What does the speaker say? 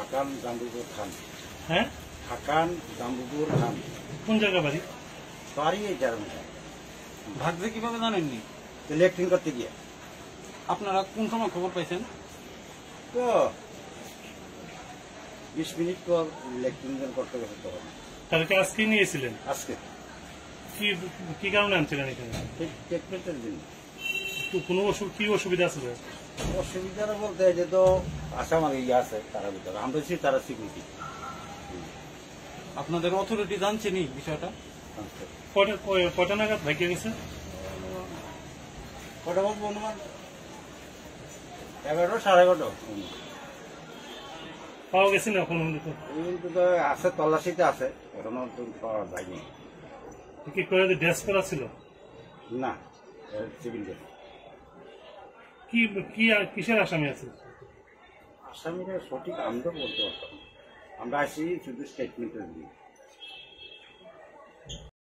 হাকান জাম্বুপুর খান। হ্যাঁ? হাকান জাম্বুপুর খান। কোন জায়গা বাড়ি? বাড়ি এই জার্মানি ভাগছে কীভাবে জানেননি? লেট্রিন করতে গিয়ে। আপনারা কোন সময় খবর পাইছেন? তো বিশ মিনিট পর লেট্রিন করতে গেছে তখন। তাদেরকে আজকে নিয়েছিলেন? আজকে। কি কি কারণে আনছিলেন এখানে? ট্রিটমেন্টের জন্য। কোনো অসুখ কি অসুবিধা ছিল? অসুবিধা বলতে যে তো আসামার ইয়ে আছে তারা ভিতরে। আমরা তারা সিকিউরিটি। আপনাদের অথরিটি জানছেনি বিষয়টা? কয়টা কয়- নাগাদ ভাগ্য গেছে? কটা বলব অনুমান? এগারো সাড়ে এগারোটা। পাওয়া গেছে না এখন কিন্তু তো আছে তল্লাশিতে আছে। এখনও তো পাওয়া যায়নি। কি করে ড্রেস করা ছিল? না সিভিল কি কি কিসের আসামি আছে? আসামিরা সঠিক আমরা বলতে পারতাম আমরা আসি শুধু স্টেটমেন্টের দিই